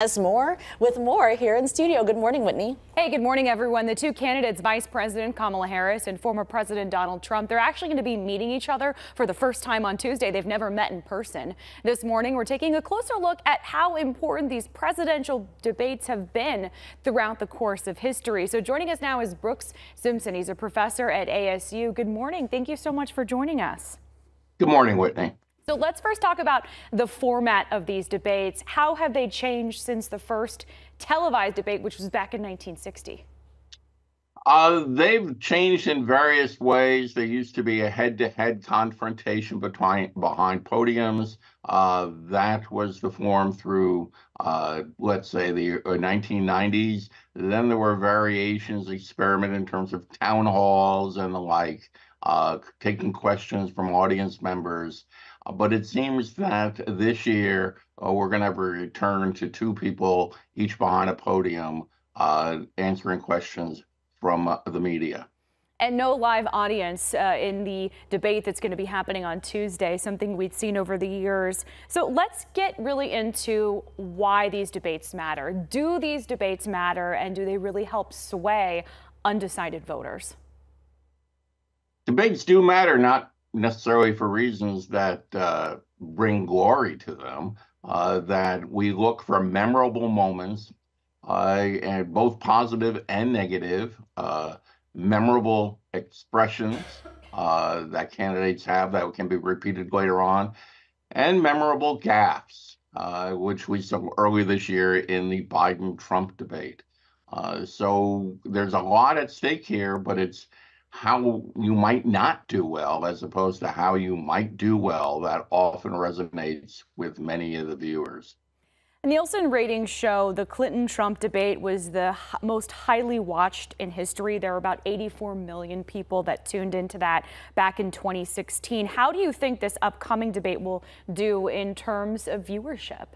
As more with more here in studio. Good morning, Whitney. Hey, good morning, everyone. The two candidates, Vice President Kamala Harris and former President Donald Trump, they're actually going to be meeting each other for the first time on Tuesday. They've never met in person. This morning, we're taking a closer look at how important these presidential debates have been throughout the course of history. So joining us now is Brooks Simpson. He's a professor at ASU. Good morning. Thank you so much for joining us. Good morning, Whitney. So let's first talk about the format of these debates. How have they changed since the first televised debate, which was back in 1960? Uh, they've changed in various ways. There used to be a head-to-head confrontation between behind podiums. Uh, that was the form through, uh, let's say, the 1990s. Uh, then there were variations, experiment in terms of town halls and the like, uh, taking questions from audience members. But it seems that this year uh, we're going to have a return to two people, each behind a podium, uh, answering questions from uh, the media. And no live audience uh, in the debate that's going to be happening on Tuesday, something we'd seen over the years. So let's get really into why these debates matter. Do these debates matter, and do they really help sway undecided voters? Debates do matter, not necessarily for reasons that uh, bring glory to them, uh, that we look for memorable moments, uh, and both positive and negative, uh, memorable expressions uh, that candidates have that can be repeated later on, and memorable gaffes, which we saw early this year in the Biden-Trump debate. so there's a lot at stake here, but it's how you might not do well as opposed to how you might do well that often resonates with many of the viewers. Nielsen ratings show the Clinton Trump debate was the most highly watched in history. There were about 84 million people that tuned into that back in 2016. How do you think this upcoming debate will do in terms of viewership?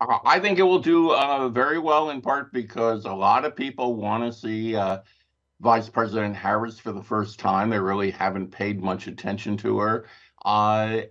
I think it will do uh, very well in part because a lot of people want to see uh, Vice President Harris for the first time. They really haven't paid much attention to her. Uh,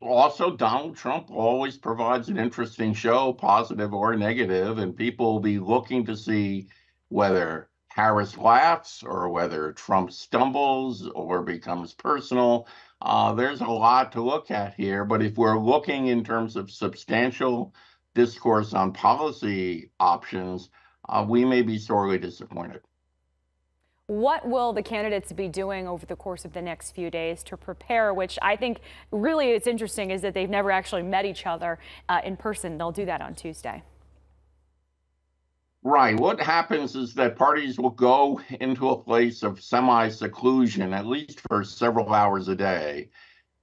also, Donald Trump always provides an interesting show, positive or negative, and people will be looking to see whether Harris laughs or whether Trump stumbles or becomes personal. Uh, there's a lot to look at here, but if we're looking in terms of substantial discourse on policy options, uh, we may be sorely disappointed. What will the candidates be doing over the course of the next few days to prepare, which I think really it's interesting is that they've never actually met each other uh, in person. They'll do that on Tuesday. Right. What happens is that parties will go into a place of semi seclusion, at least for several hours a day,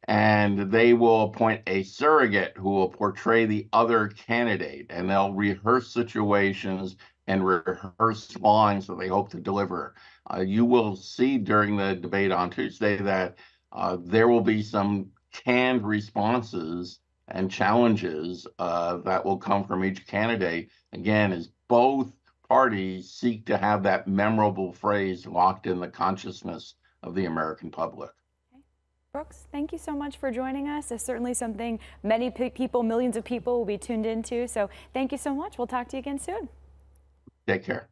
and they will appoint a surrogate who will portray the other candidate, and they'll rehearse situations and rehearse lines that they hope to deliver. Uh, you will see during the debate on Tuesday that uh, there will be some canned responses and challenges uh, that will come from each candidate. Again, as both parties seek to have that memorable phrase locked in the consciousness of the American public. Brooks, thank you so much for joining us. It's certainly something many people, millions of people will be tuned into. So thank you so much. We'll talk to you again soon. Take care.